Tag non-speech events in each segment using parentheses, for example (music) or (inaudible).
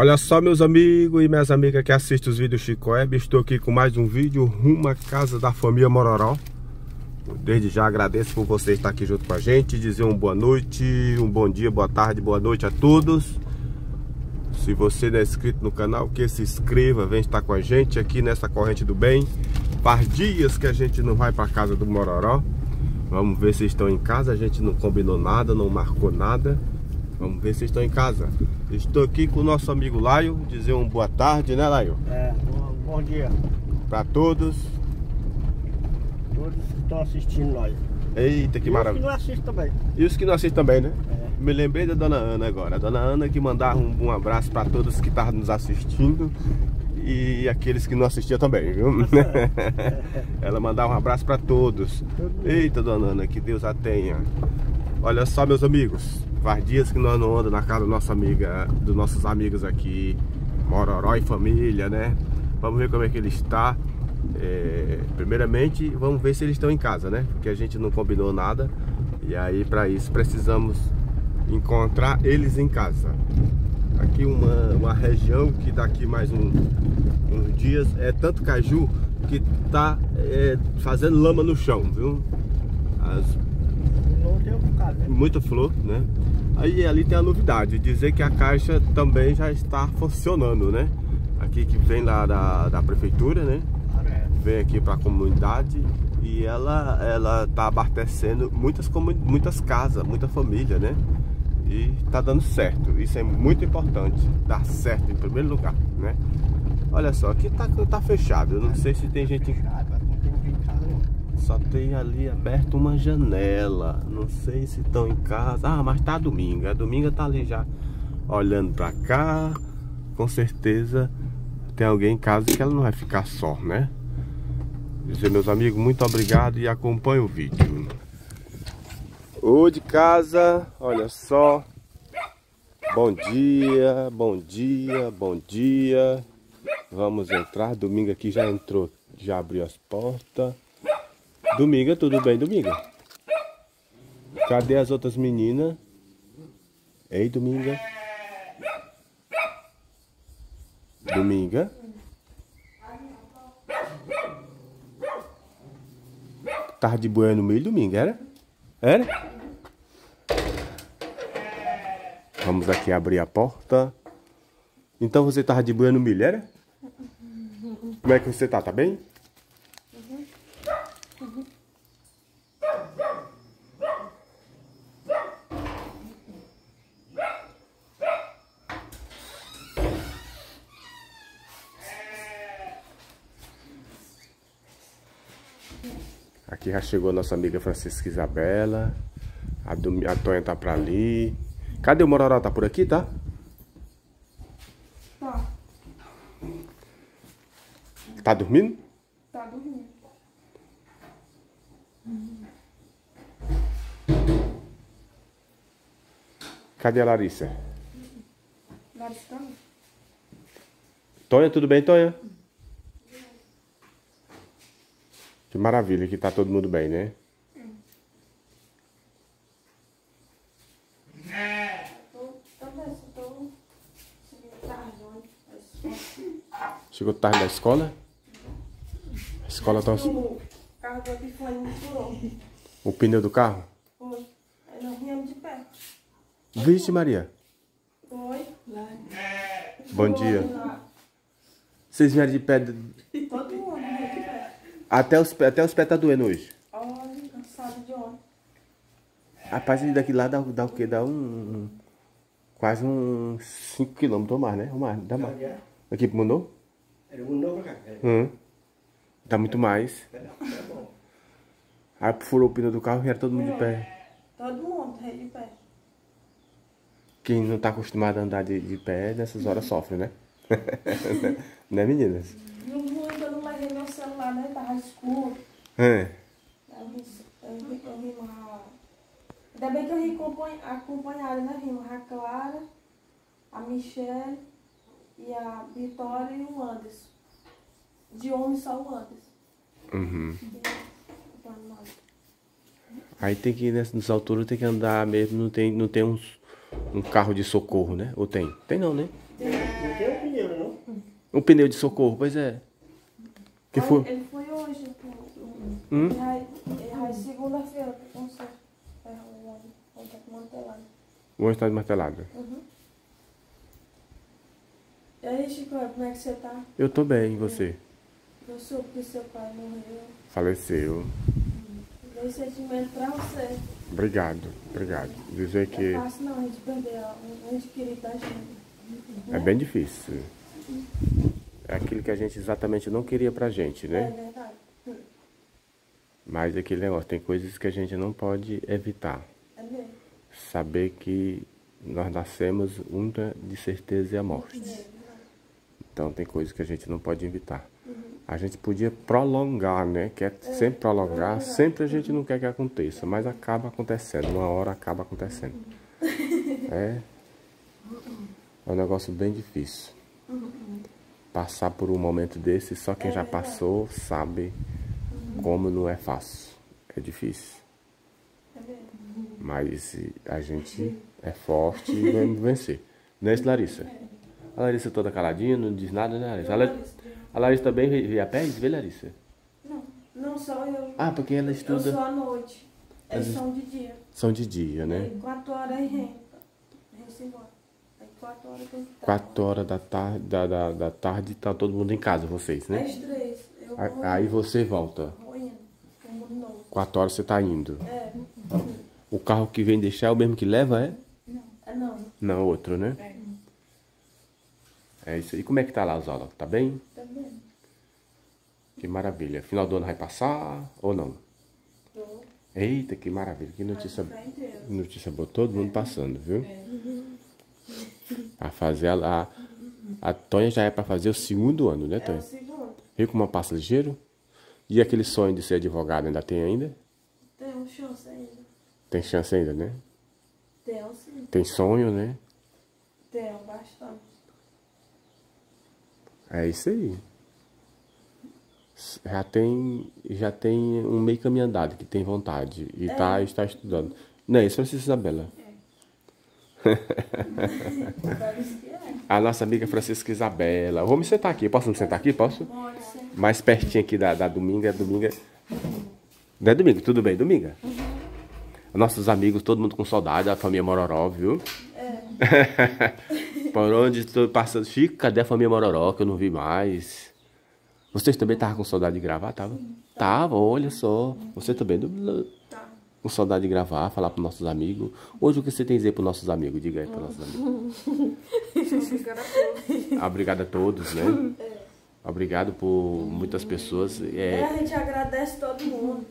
Olha só meus amigos e minhas amigas que assistem os vídeos Chico Web Estou aqui com mais um vídeo rumo à casa da família Mororó. Desde já agradeço por você estar aqui junto com a gente Dizer uma boa noite, um bom dia, boa tarde, boa noite a todos. Se você não é inscrito no canal, que se inscreva, vem estar com a gente aqui nessa corrente do bem. Faz dias que a gente não vai para casa do Mororó. Vamos ver se estão em casa, a gente não combinou nada, não marcou nada. Vamos ver se estão em casa. Estou aqui com o nosso amigo Laio, dizer um boa tarde, né Laio? É, bom, bom dia. Para todos. Todos que estão assistindo nós. Eita, que e maravilha. E os que não assistem também. E os que não assistem também, né? É. Me lembrei da dona Ana agora. A dona Ana que mandava um, um abraço para todos que estavam nos assistindo e aqueles que não assistiam também, viu? (laughs) Ela mandava um abraço para todos. Eita, dona Ana, que Deus a tenha. Olha só, meus amigos, faz dias que nós não andamos na casa da nossa amiga, dos nossos amigos aqui, Mororó e família, né? Vamos ver como é que ele está. É, primeiramente, vamos ver se eles estão em casa, né? Porque a gente não combinou nada. E aí, para isso, precisamos encontrar eles em casa. Aqui uma, uma região que daqui mais um, uns dias é tanto caju que tá é, fazendo lama no chão, viu? As né? Muita flor, né? Aí ali tem a novidade, dizer que a caixa também já está funcionando, né? Aqui que vem lá da, da prefeitura, né? Vem aqui para a comunidade e ela ela tá abastecendo muitas muitas casas, muita família, né? E tá dando certo. Isso é muito importante, dar certo em primeiro lugar, né? Olha só, aqui tá tá fechado. Eu não sei se tem gente só tem ali aberto uma janela. Não sei se estão em casa. Ah, mas tá domingo. A dominga tá ali já olhando pra cá. Com certeza tem alguém em casa que ela não vai ficar só, né? Dizer, meus amigos, muito obrigado e acompanhe o vídeo. Ô de casa, olha só. Bom dia, bom dia, bom dia. Vamos entrar. Domingo aqui já entrou, já abriu as portas. Dominga, tudo bem, Dominga? Cadê as outras meninas? Ei, Dominga? Dominga? Tava de boia no meio, Dominga, era? Era? Vamos aqui abrir a porta. Então você tava de boia no milho, era? Como é que você tá? Tá bem? Aqui já chegou a nossa amiga Francisca Isabela. A, do, a Tonha tá pra ali. Cadê o Mororó? Tá por aqui, tá? Tá. Tá dormindo? Tá dormindo. Cadê a Larissa? Larissa também. Tonha, tudo bem, Tonha? Que maravilha que tá todo mundo bem, né? Chegou tarde da escola? A escola tá... O carro do Epifânio furou. O pneu do carro? Foi. Aí nós viemos de pé. Vixe Maria. Foi. Bom dia. Vocês vieram de pé... Todo mundo veio de pé. Até os, até os pés tá doendo hoje. Olha, cansado de ontem. Rapaz, daqui lá dá, dá o quê? Dá um... Quase uns 5 km ou mais, né? Ou mais, dá mais. Aqui pro Mundô? Ele mudou pra cá. É. Hum. Dá muito mais. Aí furou o pneu do carro e era todo mundo de pé. Todo mundo de pé. Quem não tá acostumado a andar de, de pé, nessas horas sofre, né? (laughs) né, meninas? No mundo eu não levei meu celular, né? Tava escuro. É. Eu ri, eu ri, eu ri uma... Ainda bem que eu ri acompanhada, né? Ri a Clara, a Michelle e a Vitória e o Anderson. De homem só o Anderson. Uhum. Então. Aí tem que, nessa, nessa altura, tem que andar mesmo, não tem, não tem uns, um carro de socorro, né? Ou tem? Tem não, né? Tem O pneu de socorro, pois é. Que foi? Ele foi. Hum? Vai segunda-feira pro concerto. É, o tá com martelado. Hoje tá de martelada. Uhum. E aí, Chico, como é que você tá? Eu tô bem, e você? Eu soube que seu pai morreu. Faleceu. Dei sentimento pra você. Obrigado, obrigado. Dizer Não que é fácil não a gente perder um ente querido da gente. é bem difícil. É aquilo que a gente exatamente não queria pra gente, É né? Verdade. Mas aquele negócio, tem coisas que a gente não pode evitar. É. Saber que nós nascemos uma de certeza e a morte. Então tem coisas que a gente não pode evitar. A gente podia prolongar, né? Quer sempre prolongar, sempre a gente não quer que aconteça, mas acaba acontecendo, uma hora acaba acontecendo. É, é um negócio bem difícil. Passar por um momento desse, só quem já passou sabe como não é fácil. É difícil. É. Mas a gente é forte e vamos vencer. Não é isso, Larissa? A Larissa toda caladinha, não diz nada, né, Larissa? A, La- a Larissa também veio a pé? Vê, Larissa? Não, não só eu. Ah, porque ela Eu estuda. sou à noite. Eles Mas- são de dia. São de dia, né? Aí, quatro horas aí renta. Renta embora. Aí quatro horas tem que estar. Quatro horas da tarde, da, da, da tarde tá todo mundo em casa, vocês, né? Às três. Vou Aí você volta. Vou. Quatro horas você tá indo. É. O carro que vem deixar é o mesmo que leva, é? É não. Não, outro, né? É isso aí. E como é que tá lá os aulas? Tá bem? Tá bem. Que maravilha. Final do ano vai passar ou não? Tô. Eita, que maravilha. Que notícia, notícia boa. Todo mundo passando, viu? A fazer a, a, Tonha já é pra fazer o segundo ano, né, É Tonha? segundo. Viu como passa ligeiro? E aquele sonho de ser advogado ainda tem ainda? Tem um chance ainda. Tem chance ainda, né? Tem sim. Tem sonho, né? Tem bastante. É isso aí. Já tem, já tem um meio caminho andado que tem vontade e tá, está estudando. Não é isso, Francisca Isabela? É. A nossa amiga Francisca Isabela. Vou me sentar aqui. Posso me sentar aqui? Posso? Pode ser. Mais pertinho aqui da, da Dominga. Dominga. Não é Domingo? Tudo bem, Dominga? Nossos amigos, todo mundo com saudade da família Mororó, viu? (laughs) Por onde estou passando. Fica, cadê a família Mororó que eu não vi mais? Vocês também estavam com saudade de gravar? Tava? Tava, olha só. Você também. Com saudade de gravar, falar para nossos amigos. Hoje o que você tem a dizer para nossos amigos? Diga aí para nossos amigos. Obrigada a todos. Obrigado a todos, né? Obrigado por muitas pessoas. É, É, a gente agradece todo mundo.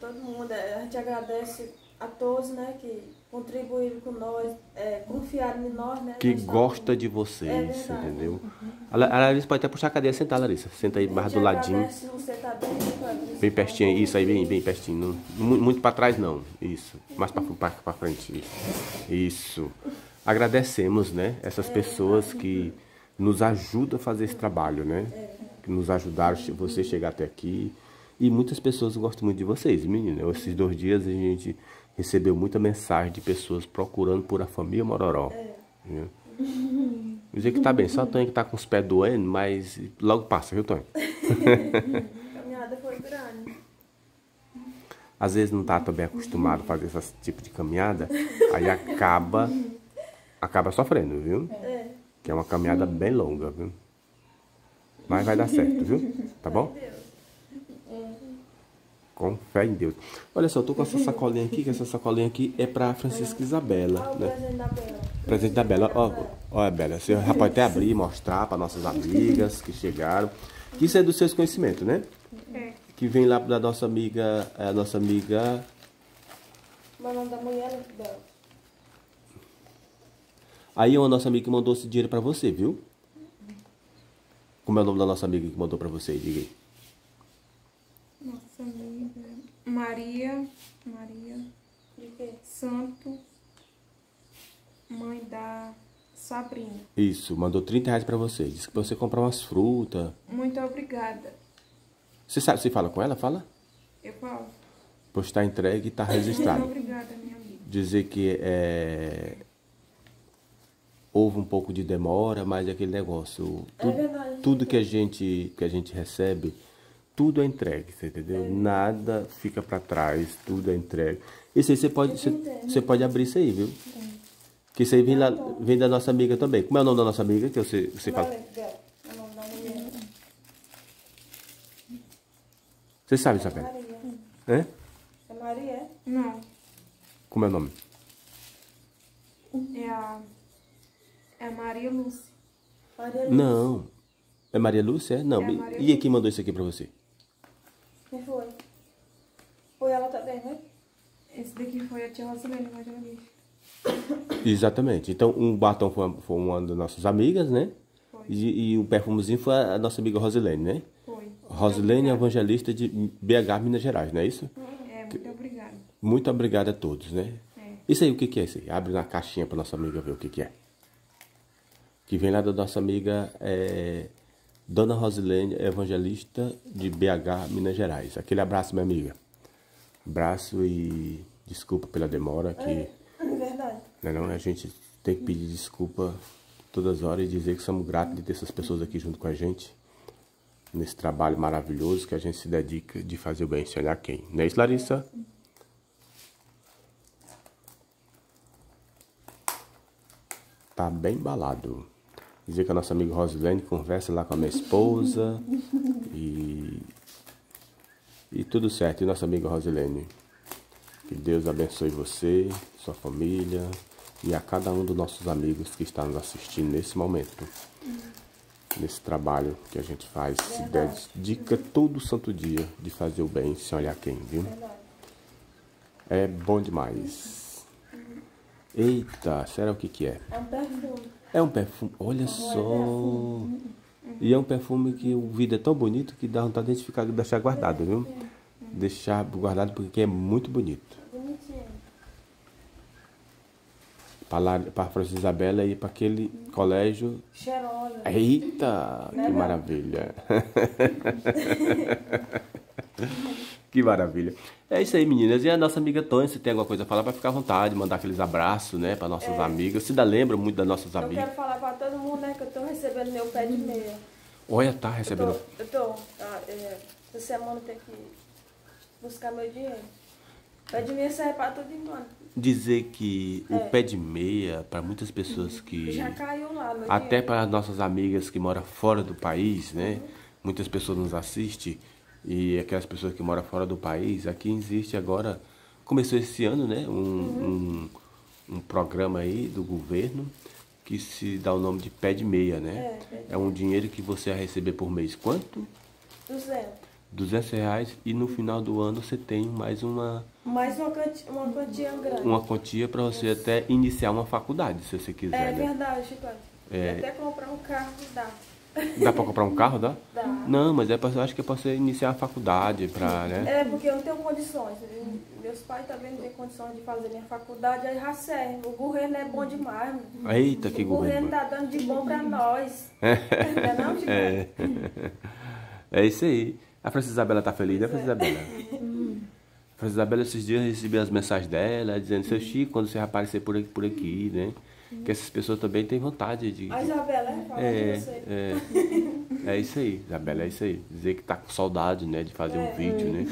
todo mundo. é, A gente agradece a todos, né, que contribuíram com nós, é, confiaram em nós, né? que nós estamos- gosta de É vocês, verdade. entendeu? A La- a Larissa pode até puxar a cadeira sentar, Larissa. Senta aí mais do ladinho. você tá bem? Bem pertinho, isso aí, bem, bem pertinho. Não, mu- muito para trás, não. Isso. Mais para frente. Isso. Isso. Agradecemos, né? Essas pessoas que nos ajudam a fazer esse trabalho, né? Que nos ajudaram você chegar até aqui. E muitas pessoas gostam muito de vocês, menina. Esses dois dias a gente recebeu muita mensagem de pessoas procurando por a família Mororó. Viu? Dizer que tá bem, só Tonho que tá com os pés doendo, mas logo passa, viu, Tonho? (laughs) A caminhada foi grande. Às vezes não tá também acostumado a fazer esse tipo de caminhada, (laughs) aí acaba acaba sofrendo, viu? É. Que é uma caminhada bem longa, viu? Mas vai dar certo, viu? Tá bom? Com fé em Deus. Olha só, eu tô com essa sacolinha aqui, que essa sacolinha aqui é pra Francisca Isabela, o né? presente da Bela. Presente da Bela. Ó, ó, Bela, você já pode até abrir e mostrar para nossas amigas que chegaram. Isso é dos seus conhecimentos, né? É. Que vem lá da nossa amiga, a nossa amiga Mas o nome da mulher é Bela. Aí uma nossa amiga que mandou esse dinheiro pra você, viu? Como é o nome da nossa amiga que mandou pra você? Diga aí. Nossa amiga Maria, Maria De quê? Santo, mãe da Sabrina. Isso, mandou 30 reais pra você. Disse que pra você comprar umas frutas. Muito obrigada. Você sabe, você fala com ela? Fala? Eu falo. Pois tá entregue e tá Muito (laughs) registrado. obrigada, minha amiga. Dizer que é. houve um pouco de demora, mas é aquele negócio, É tudo, verdade. tudo que a gente que a gente recebe, tudo é entregue, você entendeu? Nada fica para trás, tudo é entregue. Isso aí você pode, você, você pode abrir isso aí, viu? Que isso aí vem, lá, vem da nossa amiga também. Como é o nome da nossa amiga que você, você fala? Olha, Bel, é o nome da mulher. Você sabe, Isabela? Maria. É? É Maria? é? Não. Como é o nome? É a. É a Maria Lúcia. Maria Não. É Maria Lúcia? Não. É e- Maria e quem mandou isso aqui pra você? Quem foi? Foi ela também, né? Esse daqui foi a tia Rosilene Evangelista. Exatamente. Então, um batom foi, foi uma das nossas amigas, né? Foi. E, e o perfumezinho foi a nossa amiga Rosilene, né? Rosilene, evangelista de BH, Minas Gerais, não é isso? É, muito obrigada. Muito obrigado a todos, né? É. Isso aí, o que, que é isso aí? Abre na caixinha pra nossa amiga ver o que, que é. Que vem lá da nossa amiga é, Dona Rosilene, evangelista de BH, Minas Gerais. Aquele abraço, minha amiga. Abraço e desculpa pela demora que (laughs) É verdade. né, não, a gente tem que pedir desculpa todas as horas e dizer que somos gratos de ter essas pessoas aqui junto com a gente nesse trabalho maravilhoso que a gente se dedica de fazer o bem sem olhar quem. Não é isso, Larissa? Tá bem balado. Dizer que a nossa amiga Rosilene conversa lá com a minha esposa (laughs) e e tudo certo. E nossa amiga Rosilene, que Deus abençoe você, sua família e a cada um dos nossos amigos que está nos assistindo nesse momento. Nesse trabalho que a gente faz, se dedica todo santo dia de fazer o bem sem olhar quem, viu? É bom demais. Eita, será o que que é? É um perfume. É um perfume, olha só. E é um perfume que o vidro é tão bonito que dá vontade de ficar, deixar guardado, viu? Deixar guardado porque é muito bonito. Para a França Isabela ir para aquele colégio. Cheirosa. Eita, que Legal. maravilha. (laughs) que maravilha. É isso aí, meninas. E a nossa amiga Tônia, se tem alguma coisa a falar, vai ficar à vontade, mandar aqueles abraços, né, para nossas amigas. Se dá lembra muito das nossas Eu amigas. quero falar pra todo mundo, né, que eu tô recebendo meu pé de meia. Olha, tá Eu recebendo. tô, eu tô tá, é, essa semana eu tenho que buscar meu dinheiro. Pé de meia serve pra tudo enquanto. Dizer que o É. pé de meia, para muitas pessoas que. Já caiu lá, meu Até para as nossas amigas que moram fora do país, né? Muitas pessoas nos assistem e aquelas pessoas que moram fora do país, aqui existe agora, começou esse ano, né? Um, um, um programa aí do governo que se dá o nome de pé de meia, né? É, de É um dinheiro que você vai receber por mês. Quanto? 200. 200 reais e no final do ano você tem mais uma, Mais uma quantia, uma quantia grande. uma quantia para você até iniciar uma faculdade, se você quiser, É né? verdade, Chicote. É. Até comprar um carro dá. Dá para comprar um carro, dá? (laughs) Dá. Não, mas é pra, eu acho que é pra você iniciar a faculdade, pra, né? É, porque eu não tenho condições. Meus pais também não têm condições de fazer minha faculdade, aí já serve. O governo é bom demais. Eita, que o governo governo. tá dando de bom pra nós. (laughs) não é não? É. é isso aí. A Francis Isabela tá feliz, né, Francis Isabela? A Francis Isabela, esses dias, recebi as mensagens dela, dizendo, seu Chico, quando você aparecer por aqui, por aqui, né? Que essas pessoas também têm vontade de... A Isabela, é? Fala É, de você. é. É isso aí, Isabela, é isso aí. Dizer que tá com saudade, né, de fazer um vídeo, né?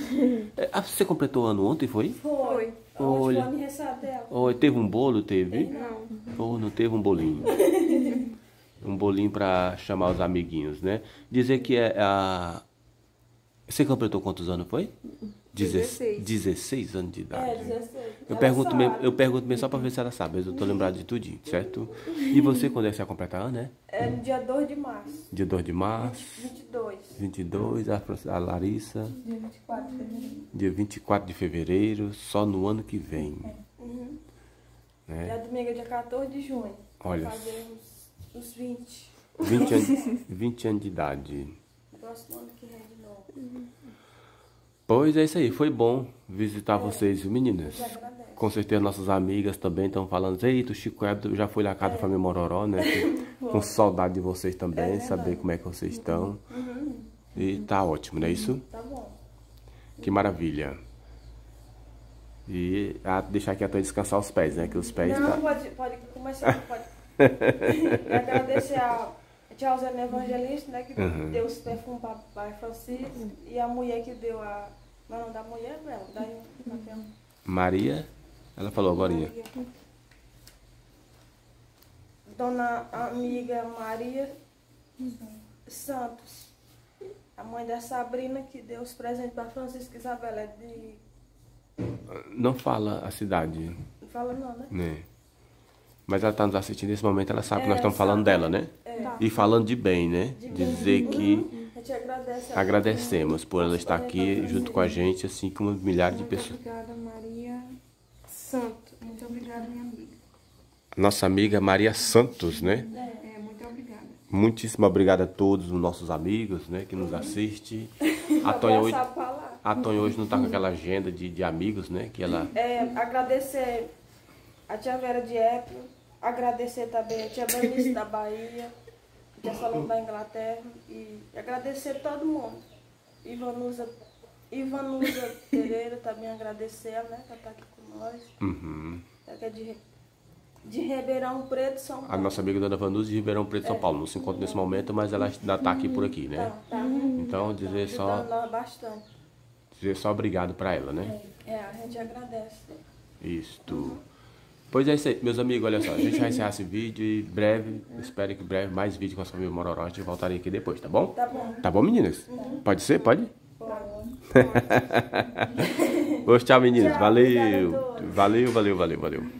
É, ah, você completou o ano ontem, foi? Foi. Olha. Oh, teve um bolo, teve? Não. Ou não teve um bolinho? (laughs) um bolinho pra chamar os amiguinhos, né? Dizer que é a... Você completou quantos anos foi? Deze- 16. 16 anos de idade. É, 16. Eu Ela pergunto, mesmo, eu pergunto mesmo só pra ver se ela sabe, mas eu tô lembrado de tudinho, certo? E você, quando é que você vai completar ano, né? É no dia 2 de março. Dia 2 de março, 22. 22, a, a Larissa, Dia 24 de fevereiro. dia 24 de fevereiro, só no ano que vem. Uhum. Né? Dia domingo é dia 14 de junho. Olha. Uns, uns 20. 20 anos, 20 anos de idade. Próximo ano que vem. Pois é isso aí, foi bom visitar vocês, meninas? Com certeza nossas amigas também estão falando, eita, o Chico Hebdo já foi lá casa da família Mororó, né? Que- Com saudade de vocês também, É saber como é que vocês estão. E tá ótimo, não é isso? Tá bom. Que maravilha. E ah, deixar aqui até descansar os pés, né? Que os pés Não, tá... pode, pode começar. Pode. e agradecer a tia Alzana Evangelista, né? Que Uhum. deu os perfumes para pai Francisco. E a mulher que deu a. Não, não, da mulher, Bela. Daí um papel. Maria, ela falou agora. Dona amiga Maria Santos. A mãe da Sabrina que deu os presentes para Francisco Isabela. É de. Não fala a cidade, Não fala não, né? né? Mas ela está nos assistindo nesse momento, ela sabe que nós É, estamos falando dela, né? É. E falando de bem, né? De bem. Dizer que A gente agradece. agradecemos por ela estar aqui junto com a gente, assim como milhares de Muito pessoas. obrigada, Maria Santo. Muito obrigada, minha amiga. Nossa amiga Maria Santos, né? É, muito obrigada. Muitíssimo obrigado a todos os nossos amigos, né, que nos assistem. A Tonha hoje, a Tonha hoje não está com aquela agenda de, de amigos, né, que ela É, agradecer a tia Vera de Épio, agradecer também a tia Bernice da Bahia, a tia Salomão da Inglaterra e agradecer todo mundo. Ivanusa, Ivanusa Pereira também agradecer, né, que está aqui com nós. Uhum. É de, de Ribeirão Preto, São A Paulo. nossa amiga Dona Vanusa de Ribeirão Preto, São Paulo. Não se encontra nesse momento, mas ela ainda está aqui por aqui, né? Tá, tá. Então, dizer só, Ajudando nós bastante. dizer só obrigado para ela, né? É, a gente agradece. Isto. Pois é isso aí, meus amigos, olha só, a gente vai encerrar esse vídeo e breve, espero que breve mais vídeo com a família Mororó, a gente voltarem aqui depois, tá bom? Tá bom. Tá bom, meninas? Pode ser? Pode? Pode. (laughs) Pois tchau, meninas. Tchau, Valeu. todos. Valeu, valeu, valeu, valeu.